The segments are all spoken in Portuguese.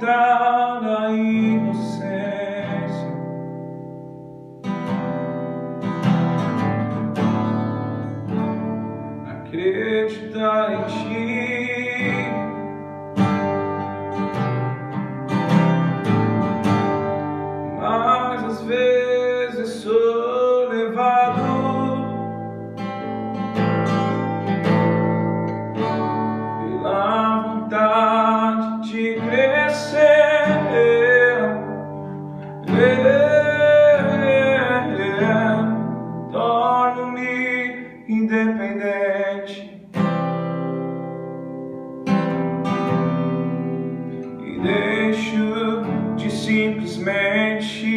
down, I independente. E deixo de simplesmente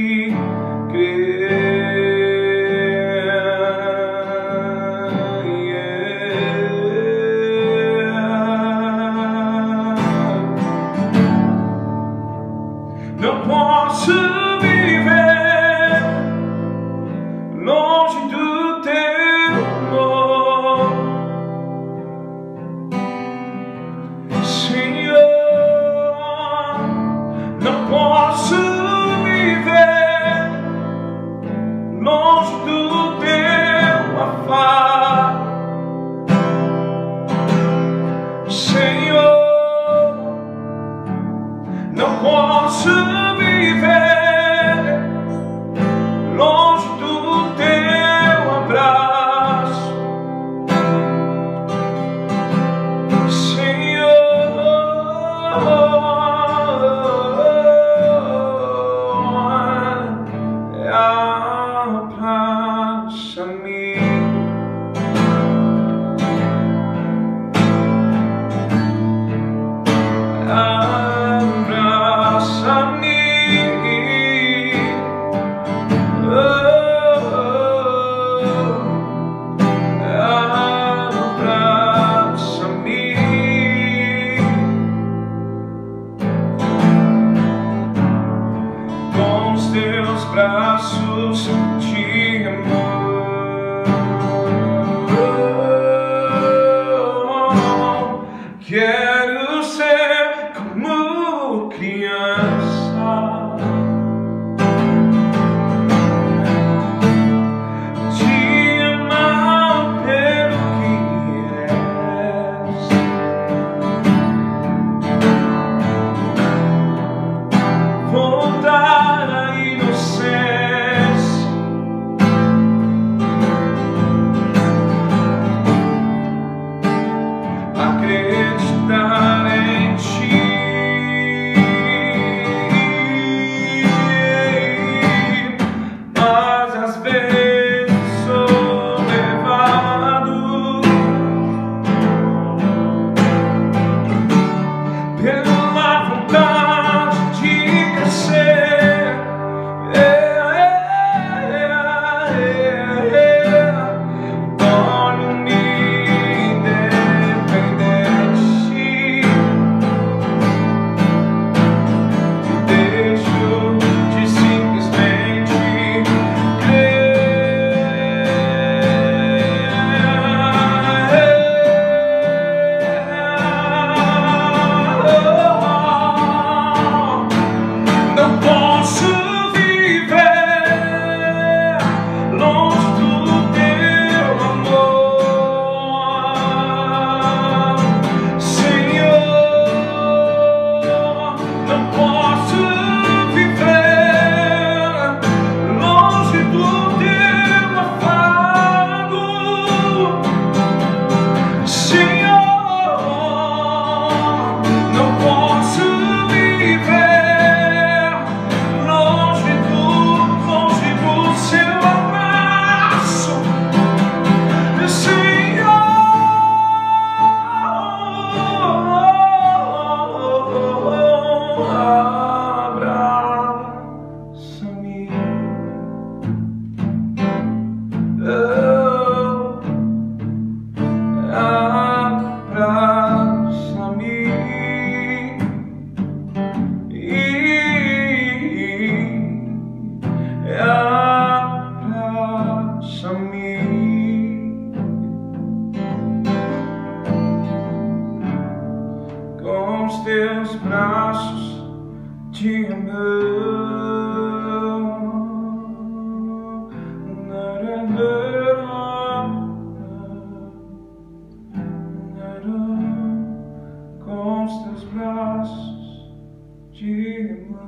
Quero ser como criança. braços de irmã.